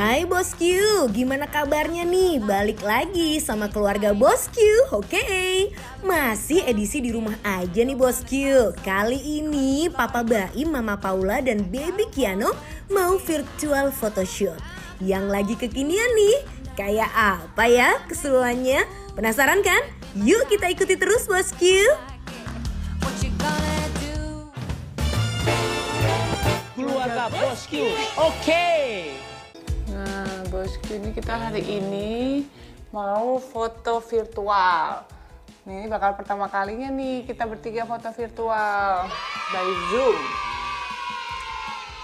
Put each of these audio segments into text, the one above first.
Hai bosku, gimana kabarnya nih? Balik lagi sama keluarga bosku, oke? Masih edisi di rumah aja nih bosku. Kali ini Papa Baim, Mama Paula, dan Baby Kiano mau virtual photoshoot. Yang lagi kekinian nih, kayak apa ya keseruannya? Penasaran kan? Yuk kita ikuti terus bosku. keluarga bosku. Oke. Nah, bosku ini kita hari ini mau foto virtual. Nih bakal pertama kalinya nih kita bertiga foto virtual by Zoom.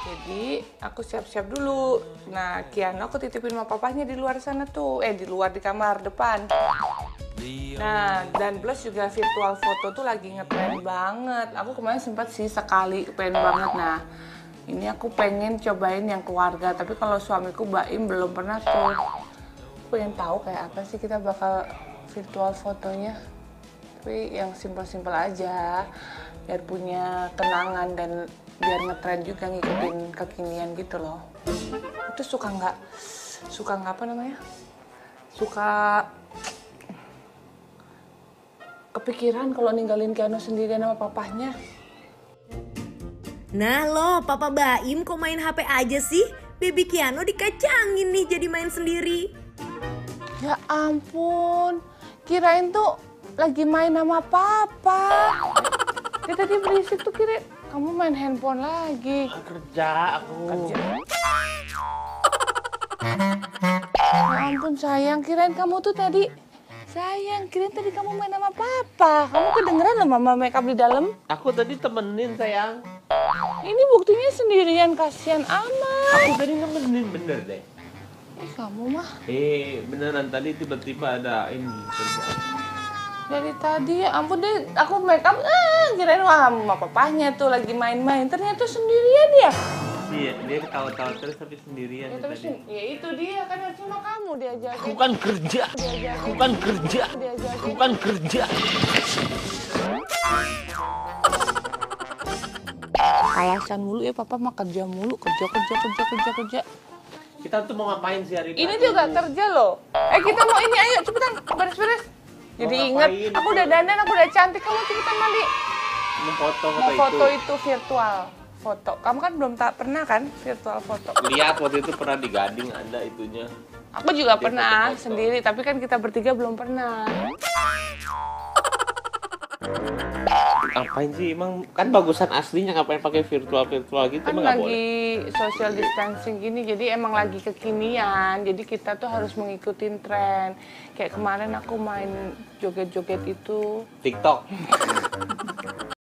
Jadi aku siap-siap dulu. Nah, Kiano aku titipin sama papanya di luar sana tuh. Eh, di luar di kamar depan. Nah, dan plus juga virtual foto tuh lagi ngetren banget. Aku kemarin sempat sih sekali pengen banget. Nah, ini aku pengen cobain yang keluarga. Tapi kalau suamiku Baim belum pernah tuh. Aku pengen tahu kayak apa sih kita bakal virtual fotonya. Tapi yang simpel-simpel aja. Biar punya kenangan dan biar ngetren juga ngikutin kekinian gitu loh. Itu suka nggak, suka nggak apa namanya? Suka kepikiran kalau ninggalin Kiano sendirian sama papahnya. Nah loh, Papa Baim kok main HP aja sih? Baby Kiano dikacangin nih jadi main sendiri. Ya ampun, kirain tuh lagi main sama papa. Dia tadi berisik tuh kira kamu main handphone lagi. Kerja aku. Kerja. Ya ampun sayang, kirain kamu tuh tadi sayang, kirain tadi kamu main sama papa. Kamu kedengeran loh mama makeup di dalam. Aku tadi temenin sayang. Ini buktinya sendirian, kasihan amat. Aku tadi nemenin bener deh. Ih, kamu mah Eh beneran tadi tiba-tiba ada ini kerjaan. dari tadi ya ampun deh aku makeup ah kirain wah sama papahnya tuh lagi main-main ternyata sendirian ya Iya dia ketawa-tawa terus tapi sendirian ya, tapi tadi. sen- ya itu dia kan sama kamu diajakin Bukan kerja. diajakin Bukan kerja. diajakin Bukan kerja. Alasan mulu ya papa mah kerja mulu kerja kerja kerja kerja kerja Kita tuh mau ngapain sih hari ini Minggu? juga kerja loh eh kita mau ini ayo cepetan beres-beres jadi Mau inget ngapain aku udah dandan aku udah cantik kamu cepetan mandi Mau foto mau foto, foto itu. itu virtual foto kamu kan belum tak pernah kan virtual foto Lihat waktu itu pernah di Gading ada itunya. Aku juga Dia pernah foto-foto. sendiri, tapi kan kita bertiga belum pernah. Ngapain sih emang kan bagusan aslinya ngapain pakai virtual virtual gitu Kan emang lagi boleh. social distancing gini, jadi emang lagi kekinian. Jadi kita tuh harus mengikuti tren. Kayak kemarin aku main joget-joget itu. TikTok.